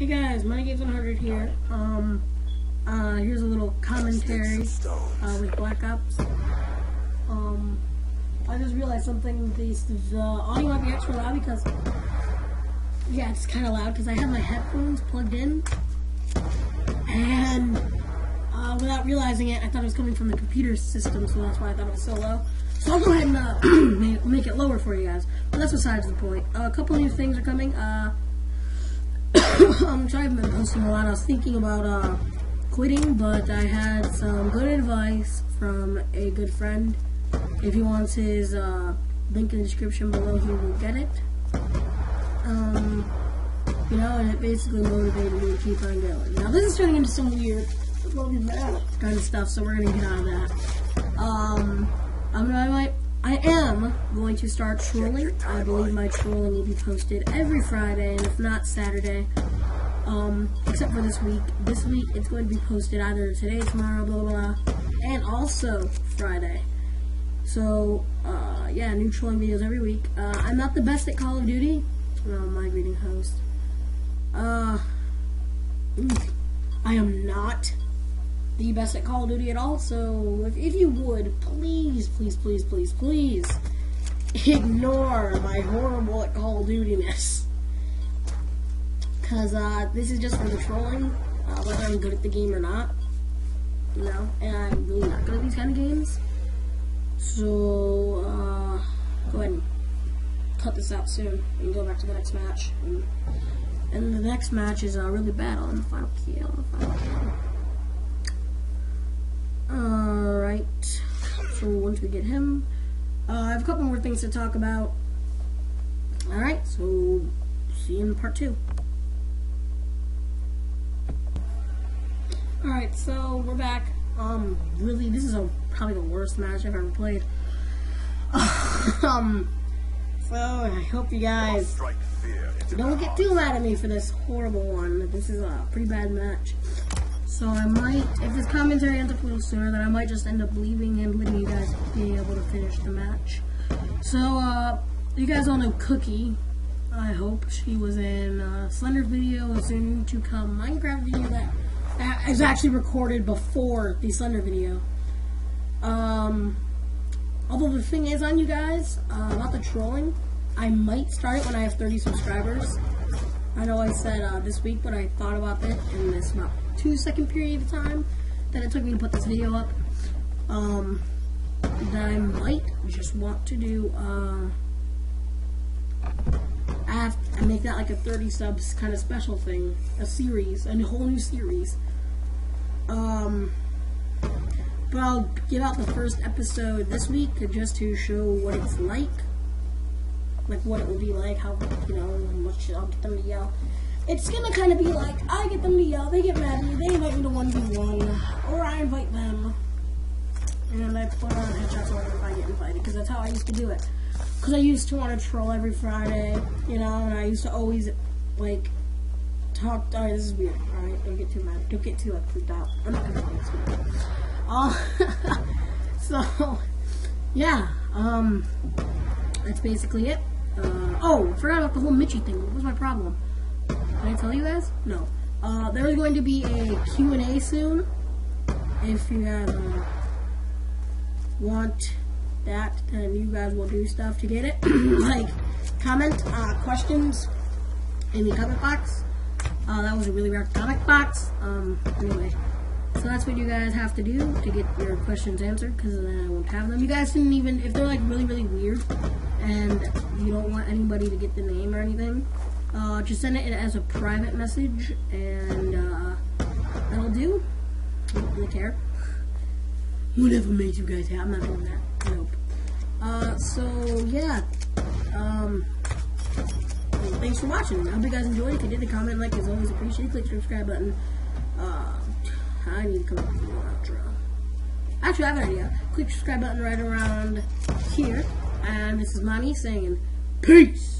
Hey guys, MoniGames 100 here. Um, uh, here's a little commentary uh, with Black Ops. Um, I just realized something. This the audio might be extra loud because, yeah, it's kind of loud because I have my headphones plugged in, and uh, without realizing it, I thought it was coming from the computer system, so that's why I thought it was so low. So I'll go ahead and uh, make it lower for you guys. But that's besides the point. Uh, a couple new things are coming. Uh, I'm I've been posting a lot. I was thinking about uh, quitting, but I had some good advice from a good friend. If he wants his uh, link in the description below, he will get it. Um, you know, and it basically motivated me to keep on going. Now, this is turning into some weird kind of stuff, so we're going to get out of that. Um, I'm gonna, I am going to start trolling. I believe my trolling will be posted every Friday, and if not Saturday. Um, except for this week. This week it's going to be posted either today, tomorrow, blah blah blah, and also Friday. So, uh, yeah, new trolling videos every week. Uh, I'm not the best at Call of Duty. Oh, my greeting host. Uh, I am not the best at Call of Duty at all. So if, if you would, please, please, please, please, please ignore my horrible at Call of Duty-ness. Because uh, this is just for the trolling, uh, whether I'm good at the game or not. You know, and I'm really not good at these kind of games. So, uh, go ahead and cut this out soon and go back to the next match. And, and the next match is uh, really bad on the final kill. The final kill. Alright, so once we get him, uh, I have a couple more things to talk about. Alright, so see you in part two. Alright, so we're back. Um, really, this is a, probably the worst match I've ever played. um, so I hope you guys don't get too mad at me for this horrible one. This is a pretty bad match. So I might, if this commentary ends up a little sooner, then I might just end up leaving and letting you guys be able to finish the match. So, uh, you guys all know Cookie. I hope she was in uh, Slender video, soon to come Minecraft video that, that is actually recorded before the Slender video. Um, although the thing is on you guys, uh, about the trolling, I might start it when I have 30 subscribers. I know I said uh, this week, but I thought about it in this about two second period of time that it took me to put this video up. Um, that I might just want to do, uh, I have to make that like a 30 subs kind of special thing, a series, a whole new series. Um, but I'll give out the first episode this week just to show what it's like like what it would be like, how you know, much I'll get them to yell. It's gonna kind of be like I get them to yell, they get mad at me, they invite me to one v one, or I invite them, and I put on headshots if I get invited, because that's how I used to do it. Because I used to want to troll every Friday, you know, and I used to always like talk. Alright, this is weird. Alright, don't get too mad. Don't get too like freaked out. I'm not gonna do this. Uh, so yeah, um, that's basically it. Uh, oh, forgot about the whole Mitchie thing. What was my problem? Did I tell you guys? No. Uh, there is going to be a Q&A soon. If you guys uh, want that, then you guys will do stuff to get it. like, comment uh, questions in the comment box. Uh, that was a really rare comment box. Um, anyway. So that's what you guys have to do to get your questions answered, because then I won't have them. You guys didn't even, if they're like really, really weird, and you don't want anybody to get the name or anything, uh, just send it as a private message, and uh, that'll do. I don't really care. Whatever makes you guys happy. I'm not doing that. Nope. Uh, so, yeah. Um, thanks for watching. I hope you guys enjoyed. If you did, the comment like is always appreciated. Click the subscribe button. Uh, I need to come up with an outro. Actually, I have an idea. Click subscribe button right around here. And this is Moni saying, Peace!